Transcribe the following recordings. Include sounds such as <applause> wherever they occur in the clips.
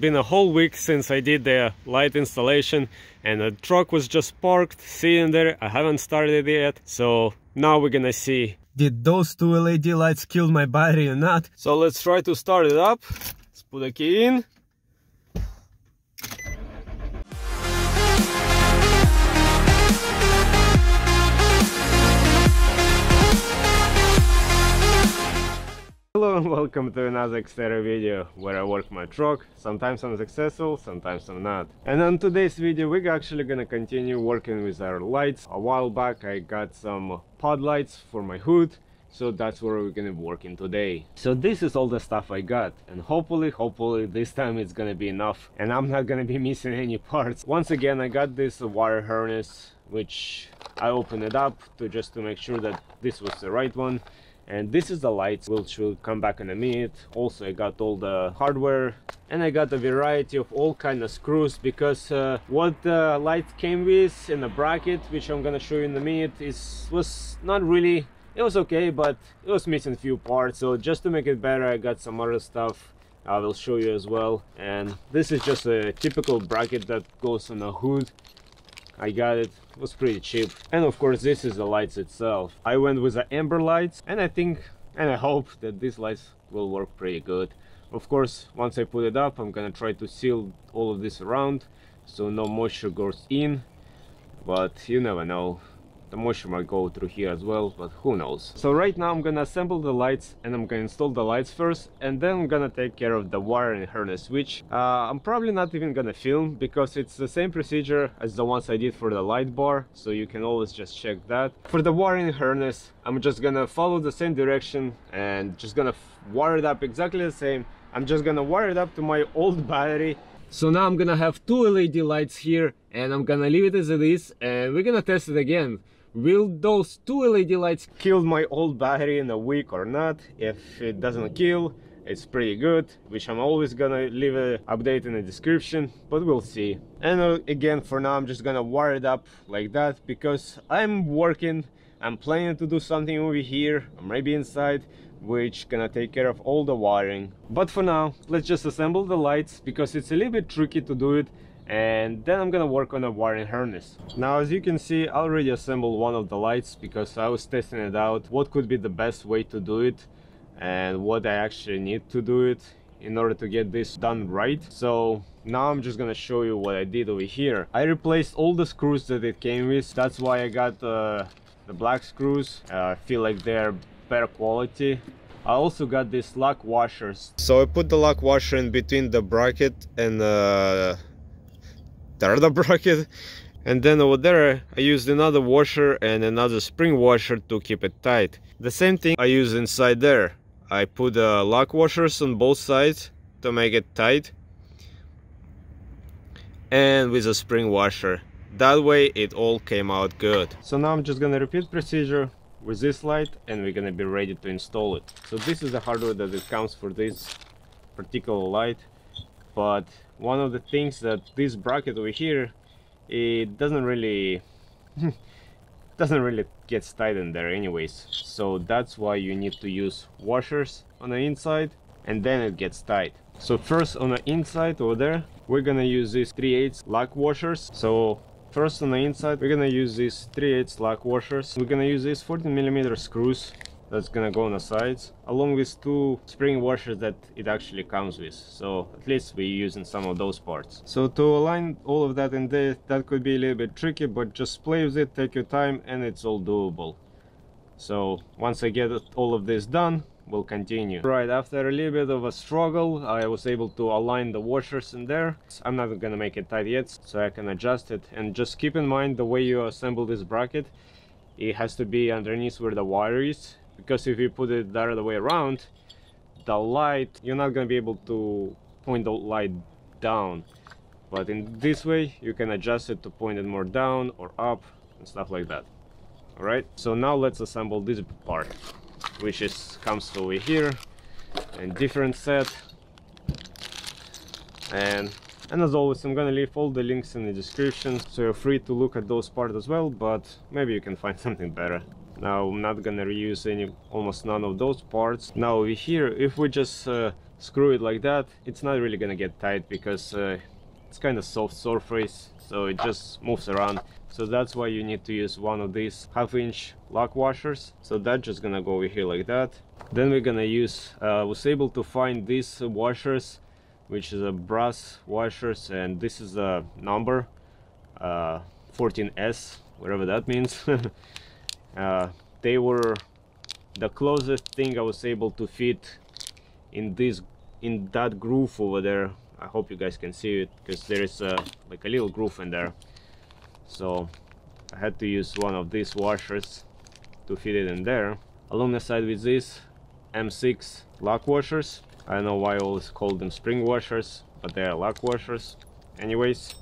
Been a whole week since I did the light installation and the truck was just parked, sitting there. I haven't started it yet, so now we're gonna see did those two LED lights kill my battery or not. So let's try to start it up. Let's put the key in. Hello and welcome to another Xterra video where I work my truck. Sometimes I'm successful, sometimes I'm not. And on today's video we're actually gonna continue working with our lights. A while back I got some pod lights for my hood so that's where we're gonna be working today so this is all the stuff i got and hopefully hopefully this time it's gonna be enough and i'm not gonna be <laughs> missing any parts once again i got this wire harness which i opened it up to just to make sure that this was the right one and this is the lights which will come back in a minute. Also i got all the hardware and i got a variety of all kind of screws because uh, what the light came with in the bracket which i'm gonna show you in a minute is was not really it was okay but it was missing a few parts. So just to make it better i got some other stuff I will show you as well. And this is just a typical bracket that goes on a hood I got it. It was pretty cheap. And of course this is the lights itself. I went with the amber lights and I think and I hope that these lights will work pretty good. Of course once I put it up I'm gonna try to seal all of this around so no moisture goes in but you never know the moisture might go through here as well but who knows. So right now i'm gonna assemble the lights and i'm gonna install the lights first and then i'm gonna take care of the wiring harness which uh, i'm probably not even gonna film because it's the same procedure as the ones i did for the light bar so you can always just check that. For the wiring harness i'm just gonna follow the same direction and just gonna wire it up exactly the same. I'm just gonna wire it up to my <laughs> old battery. So now I'm gonna have two LED lights here and I'm gonna leave it as it is and we're gonna test it again will those two LED lights kill my old battery in a week or not? If it doesn't kill it's pretty good. Which i'm always gonna leave an update in the description but we'll see. And uh, again for now i'm just gonna wire it up like that because i'm working. I'm planning to do something over here maybe inside which gonna take care of all the wiring. But for now let's just assemble the lights because it's a little bit tricky to do it and then I'm gonna work on a wiring harness. Now as you can see I already assembled one of the lights because I was testing it out what could be the best way to do it and what I actually need to do it in order to get this done right. So now I'm just gonna show you what I did over here. I replaced all the screws that it came with. That's why I got uh, the black screws. Uh, I feel like they're better quality. I also got these lock washers. So I put the lock washer in between the bracket and uh, the <laughs> bracket and then over there I used another washer and another spring washer to keep it tight. The same thing I use inside there. I put uh, lock washers on both sides to make it tight and with a spring washer. That way it all came out good. So now I'm just gonna repeat procedure with this light and we're gonna be ready to install it. So this is the hardware that it comes for this particular light but one of the things that this bracket over here it doesn't really <laughs> doesn't really get tight in there anyways. So that's why you need to use washers on the inside and then it gets tight. So first on the inside over there we're gonna use these 3 8 lock washers. So first on the inside we're gonna use these 3 8 lock washers. We're gonna use these 14 millimeter screws that's gonna go on the sides along with two spring washers that it actually comes with. So at least we're using some of those parts. So to align all of that in there that could be a little bit tricky but just play with it take your time and it's all doable. So once i get all of this done we'll continue. Right after a little bit of a struggle i was able to align the washers in there. I'm not gonna make it tight yet so i can adjust it. And just keep in mind the way you assemble this bracket it has to be underneath where the wire is because if you put it the other way around the light you're not to be able to point the light down. But in this way you can adjust it to point it more down or up and stuff like that. All right so now let's assemble this part which is comes over here and different set. And and as always i'm gonna leave all the links in the description so you're free to look at those parts as well but maybe you can <laughs> find something better now I'm not gonna reuse any almost none of those parts. Now over here if we just uh, screw it like that it's not really gonna get tight because uh, it's kind of soft surface so it just moves around. So that's why you need to use one of these half inch lock washers. So that's just gonna go over here like that. Then we're gonna use uh, was able to find these washers which is a brass washers and this is a number uh, 14s whatever that means <laughs> uh, they were the closest thing I was able to fit in this in that groove over there. I hope you guys can see it because there is a, like a little groove in there. So I had to use one of these washers to fit it in there. Along the side with this M6 lock washers. I don't know why I always call them spring washers but they are lock washers. Anyways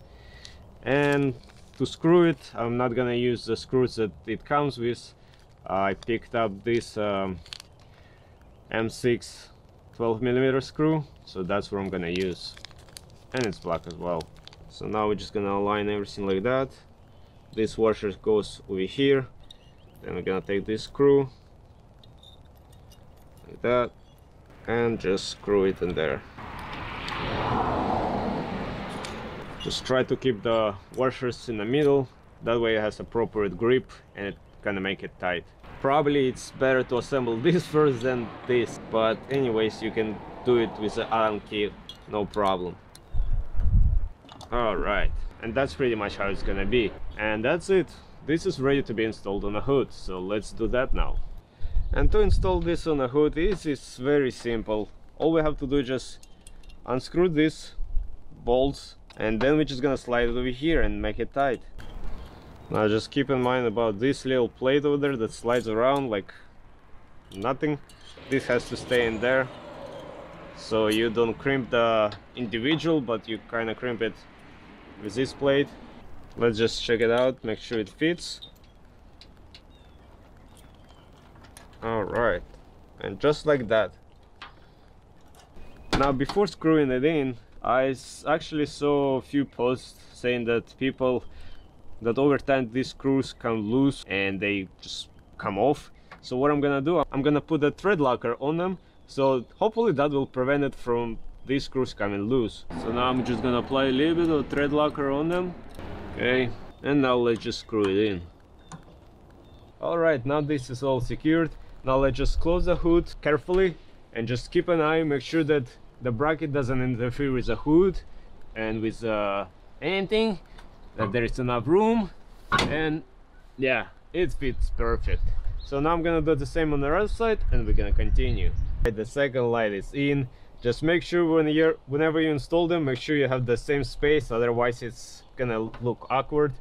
and to screw it. I'm not gonna use the screws that it comes with. I picked up this um, M6 12 millimeter screw so that's what I'm gonna use. And it's black as well. So now we're just gonna align everything like that. This washer goes over here. Then we're gonna take this screw like that and just screw it in there just try to keep the washers in the middle. That way it has appropriate grip and it gonna make it tight. Probably it's better to assemble <laughs> this first than this but anyways you can do it with the Allen key no problem. All right and that's pretty much how it's gonna be. And that's it. This is ready to be installed on a hood so let's do that now. And to install this on a hood is is very simple. All we have to do is just unscrew this bolts and then we're just gonna slide it over here and make it tight. Now just keep in mind about this little plate over there that slides around like nothing. This has to stay in there. So you don't crimp the individual but you kind of crimp it with this plate. Let's just check it out make sure it fits. All right and just like that. Now before screwing it in I actually saw a few posts saying that people that over time these screws come loose and they just come off. So what I'm gonna do I'm gonna put a thread locker on them. So hopefully that will prevent it from these screws coming loose. So now I'm just gonna apply a little bit of thread locker on them. Okay and now let's just screw it in. All right now this is all secured. Now let's just close the hood carefully and just keep an eye make sure that the bracket doesn't interfere with the hood and with uh, anything that there is enough room and yeah it fits perfect. So now I'm gonna do the same on the other side and we're gonna continue. The second light is in. Just make sure when you're whenever you install them make sure you have the same space otherwise it's gonna look awkward.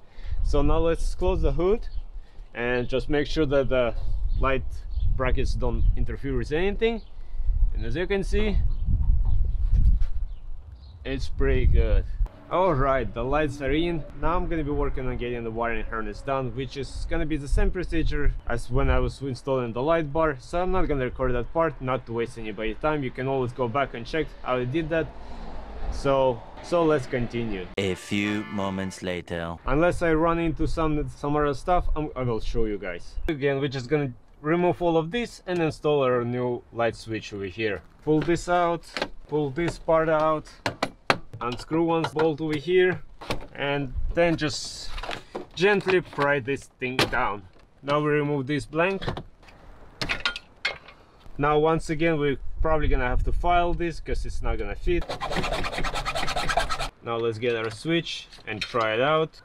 So now let's close the hood and just make sure that the light brackets don't interfere with anything. And as you can see it's pretty good Alright, the lights are in. Now I'm gonna be working on getting the wiring harness done, which is gonna be the same procedure as when I was installing the light bar. So I'm not gonna record that part, not to waste anybody's time. You can always go back and check how I did that. So, so let's continue. A few moments later. Unless I run into some some other stuff, I'm, I will show you guys. Again, we're just gonna remove all of this and install our new light switch over here. Pull this out, pull this part out unscrew one bolt over here and then just gently pry this thing down. Now we remove this blank. Now once again we're probably gonna have to file this because it's not gonna fit. Now let's get our switch and try it out.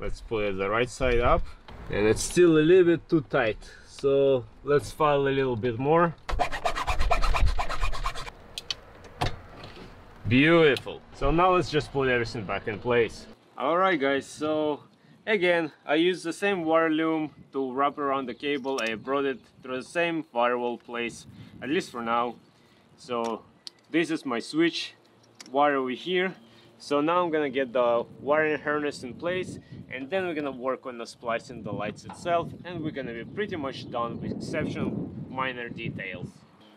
Let's put it the right side up. And it's still a little bit too tight so let's file a little bit more Beautiful. So now let's just put everything back in place. Alright guys, so again, I used the same wire loom to wrap around the cable. I brought it to the same firewall place, at least for now. So this is my switch wire over here. So now I'm gonna get the wiring harness in place and then we're gonna work on the splicing the lights itself and we're gonna be pretty much done with exceptional minor details.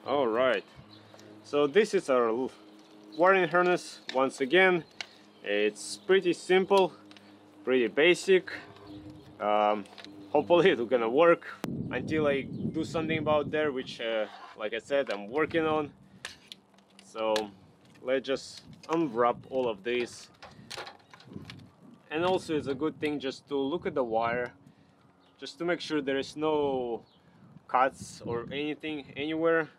Alright, so this is our wiring harness once again it's pretty simple pretty basic um, hopefully <laughs> it's gonna work until I do something about there which uh, like I said I'm working on So let's just unwrap all of this. And also it's a good thing just to look at the wire, just to make sure there is no cuts or anything anywhere.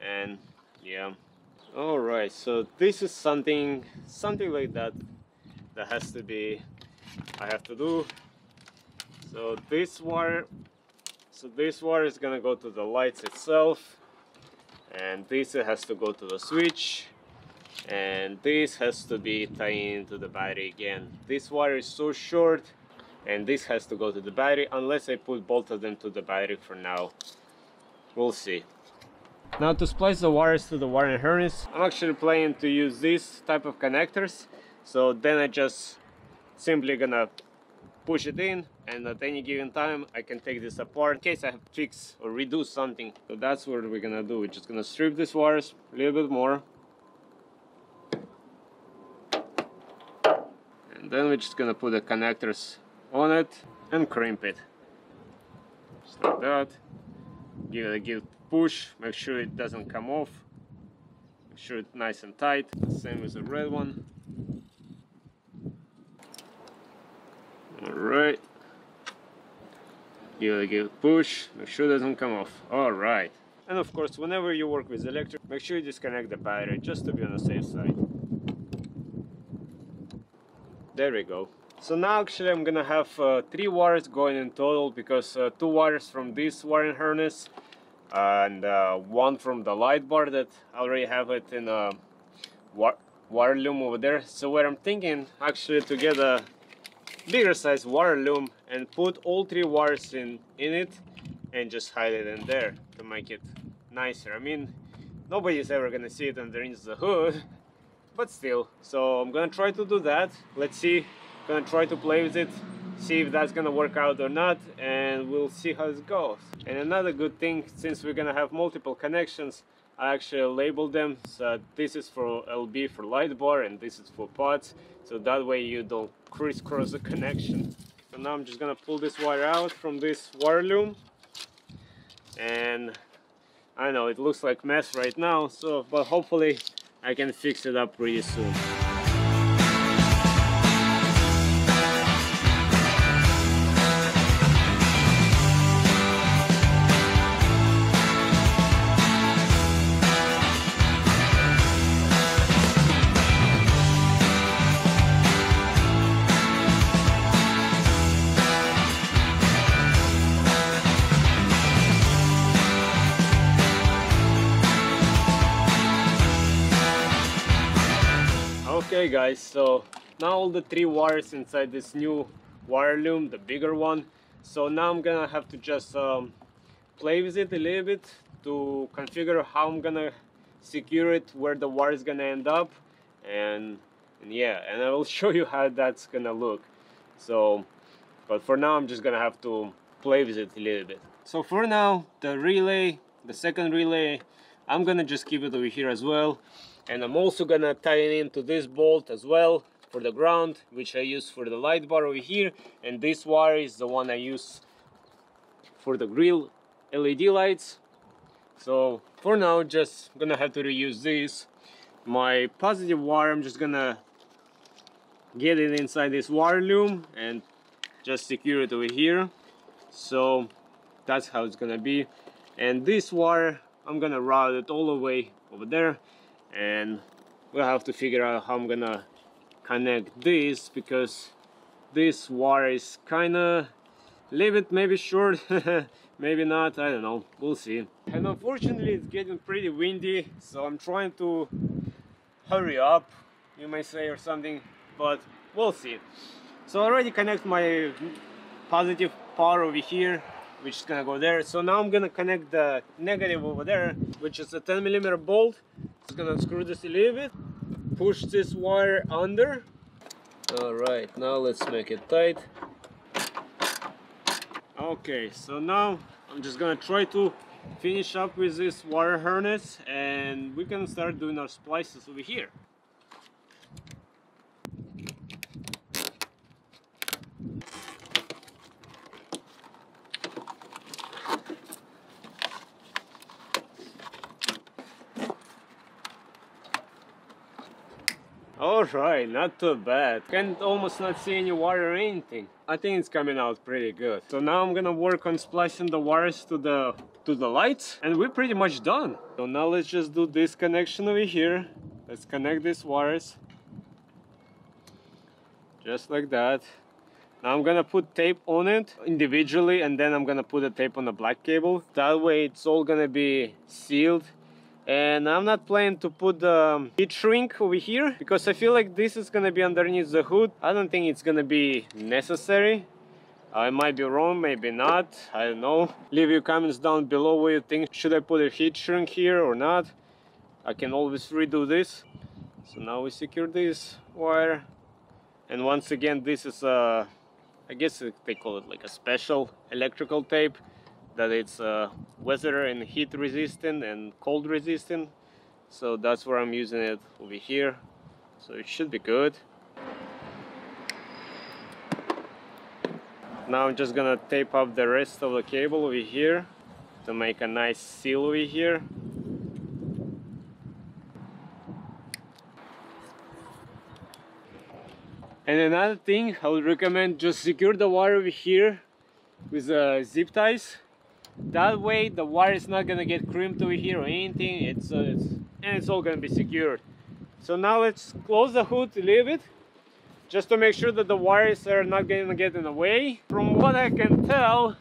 And yeah. Alright, so this is something something like that that has to be I have to do. So this wire so this wire is gonna go to the lights itself and this has to go to the switch and this has to be tied into the battery again. This wire is so short and this has to go to the battery unless I put both of them to the battery for now. We'll see now to splice the wires to the wiring harness I'm actually planning to use this type of connectors. So then I just simply gonna push it in and at any given time I can take this apart in case I have to fix or redo something. So that's what we're gonna do. We're just gonna strip these wires a little bit more. And then we're just gonna put the connectors on it and crimp it. Just like that. Give it a good push make sure it doesn't come off. Make sure it's nice and tight same with the red one. All right. Give it a good push make sure it doesn't come off. All right. And of course whenever you work with electric make sure you disconnect the battery just to be on the safe side. There we go. So now actually I'm gonna have uh, three wires going in total because uh, two wires from this wiring harness and uh, one from the light bar that I already have it in a wire loom over there. So what I'm thinking actually to get a bigger size wire loom and put all three wires in in it and just hide it in there to make it nicer. I mean nobody's ever gonna see it underneath the hood but still. So I'm gonna try to do that. Let's see. Gonna try to play with it see if that's gonna work out or not and we'll see how it goes. And another good thing since we're gonna have multiple connections I actually labeled them. So this is for LB for light bar and this is for pots so that way you don't crisscross the connection. So now I'm just gonna pull this wire out from this wire loom. And I know it looks like mess right now so but hopefully I can fix it up pretty soon Okay guys, so now all the three wires inside this new wire loom, the bigger one. So now I'm gonna have to just um, play with it a little bit to configure how I'm gonna secure it, where the wire is gonna end up. And, and yeah, and I will <laughs> show you how that's gonna look. So, but for now I'm just gonna have to play with it a little bit. So for now, the relay, the second relay, I'm gonna just keep it over here as well and I'm also gonna tie it into this bolt as well for the ground which I use for the light bar over here. And this wire is the one I use for the grill LED lights. So for now just gonna have to reuse this. My positive wire I'm just gonna get it inside this wire loom and just secure it over here. So that's how it's gonna be. And this wire I'm gonna route it all the way over there and we'll have to figure out how I'm gonna connect this because this wire is kinda leave it maybe short <laughs> maybe not I don't know we'll see. And unfortunately it's getting pretty windy so I'm trying to hurry up you may say or something but we'll see. So I already connect my positive power over here which is gonna go there. So now I'm gonna connect the negative over there which is a 10 millimeter bolt just gonna unscrew this a little bit. Push this wire under. All right now let's make it tight. Okay so now I'm just gonna try to finish up with this wire harness and we can start doing our splices over here Alright, not too bad. Can almost not see any water or anything. I think it's coming out pretty good. So now I'm gonna work on splashing the wires to the to the lights and we're pretty much done. So now let's just do this connection over here. Let's connect these wires. Just like that. Now I'm gonna put tape on it individually and then I'm gonna put the tape on the black cable. That way it's all gonna be sealed and I'm not planning to put the heat shrink over here because I feel like this is gonna be underneath the hood. I don't think it's gonna be necessary. I might be wrong, maybe not, I don't know. Leave your comments down below what you think. Should I put a heat shrink here or not? I can always redo this. So now we secure this wire. And once again, this is a, I guess they call it like a special electrical tape that it's uh, weather and heat resistant and cold resistant. So that's where I'm using it over here. So it should be good. Now I'm just gonna tape up the rest of the cable over here to make a nice seal over here. And another thing, I would recommend just secure the wire over here with uh, zip ties. That way the wire is not gonna get crimped over here or anything. It's, uh, it's and it's all gonna be secured. So now let's close the hood a little bit just to make sure that the wires are not gonna get in the way. From what I can tell,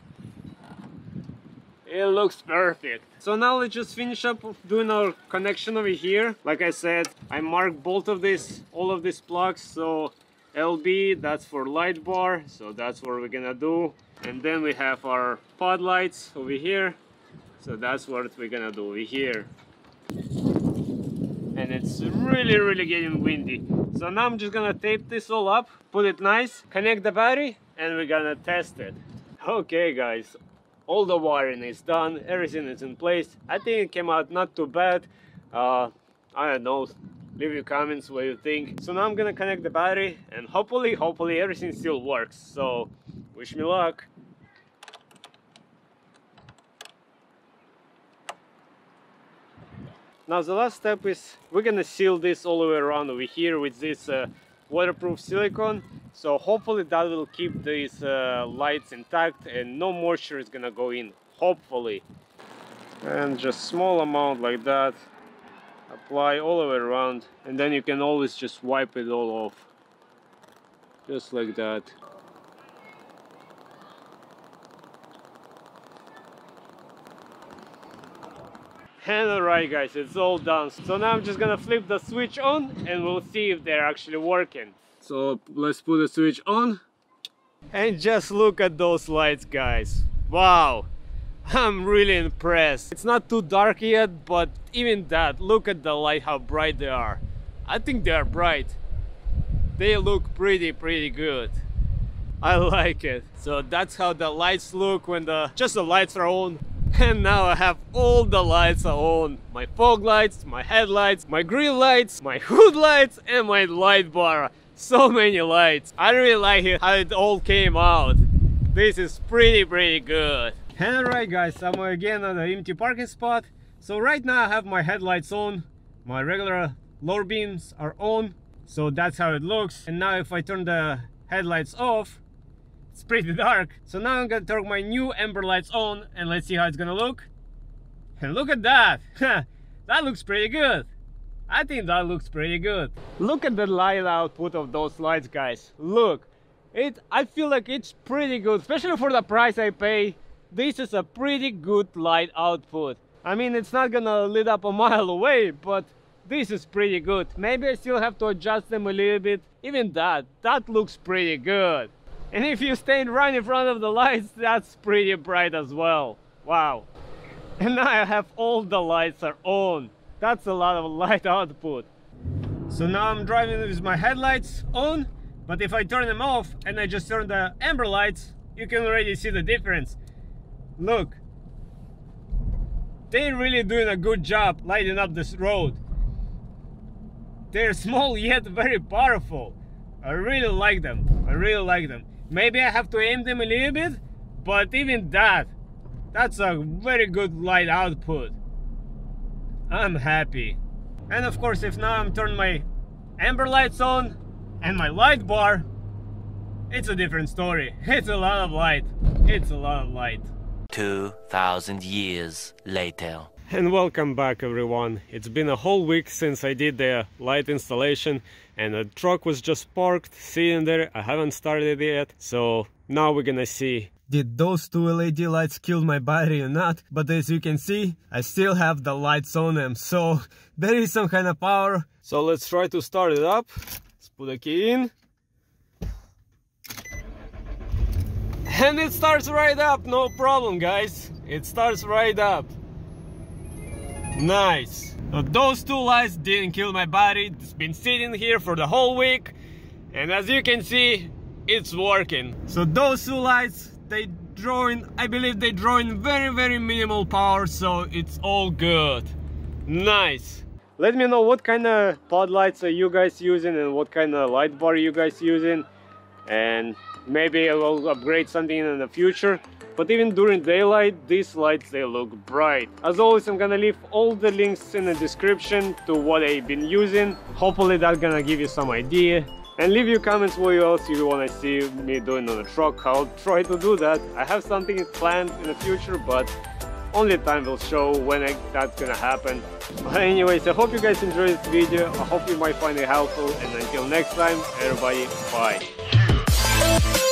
it looks perfect. So now let's just finish up doing our connection over here. Like I said, I marked both of these, all of these plugs. So LB, that's for light bar. So that's what we're gonna do. And then we have our pod lights over here. So that's what we're gonna do over here. And it's really, really getting windy. So now I'm just gonna tape this all up, put it nice, connect the battery, and we're gonna test it. Okay guys, all the wiring is done, everything is in place. I think it came out not too bad. Uh, I don't know, leave your comments what you think. So now I'm gonna connect the battery and hopefully, hopefully everything still works. So wish me luck. Now the last step is we're gonna seal this all the way around over here with this uh, waterproof silicone. So hopefully that will keep these uh, lights intact and no moisture is gonna go in, hopefully. And just small amount like that. Apply all the way around and then you can always just wipe it all off. Just like that. And alright guys, it's all done. So now I'm just gonna flip the switch on and we'll see if they're actually working. So let's put the switch on. And just look at those lights guys. Wow. I'm really impressed. It's not too dark yet, but even that, look at the light, how bright they are. I think they are bright. They look pretty, pretty good. I like it. So that's how the lights look when the just the lights are on <laughs> and now I have all the lights on. My fog lights, my headlights, my grill lights, my <laughs> hood lights and my light bar. So many lights. I really like it how it all came out. This is pretty pretty good. Alright guys, I'm again on the empty parking spot. So right now I have my headlights on. My regular lower beams are on. So that's how it looks. And now if I turn the headlights off, it's pretty dark. So now I'm gonna turn my new amber lights on and let's see how it's gonna look. And look at that! <laughs> that looks pretty good. I think that looks pretty good. Look at the light output of those lights, guys. Look, it. I feel like it's pretty good, especially for the price I pay. This is a pretty good light output. I mean, it's not gonna lit up a <laughs> mile away, but this is pretty good. Maybe I still have to adjust them a little bit. Even that, that looks pretty good. And if you stand right in front of the lights, that's pretty bright as well. Wow. And now I have all the lights are on. That's a lot of <laughs> light output. So now I'm driving with my headlights on, but if I turn them off and I just turn the amber lights, you can already see the difference. Look, they're really doing a good job lighting up this road. They're <laughs> small yet very powerful. I really like them. I really like them. Maybe I have to aim them a little bit, but even that, that's a very good light output. I'm happy. And of course, if now I'm turning my amber lights on and my light bar, it's a different story. <laughs> It's a lot of light. It's a lot of light. 2,000 years later. And welcome back everyone. It's been a whole week since I did the light installation and the truck was just parked, sitting there. I haven't started it yet. So now we're gonna see did those two LED lights kill my battery or not? But as you can see, I still have the lights on them. So <laughs> there is some kind of power. So let's try to start it up. Let's put a key in. And it starts right up, no problem guys. It starts right up. Nice. But those two lights didn't kill my body. It's been sitting here for the whole week. And as you can see, it's working. So those two lights, they draw in, I believe they draw in very, very minimal power. So it's all good. Nice. Let me know what kind of pod lights are you guys using and what kind of light bar you guys using. And maybe I will upgrade something in the future. But even during daylight these lights they look bright. As always i'm gonna leave all the links in the description to what i've been using. Hopefully that's gonna give you some idea. And leave your comments what else you want to see me doing on the truck i'll try to do that. I have something planned in the future but only time will show when I, that's gonna happen. But anyways i hope you guys enjoyed this video. I hope you might find it helpful. And until next time everybody bye Thank you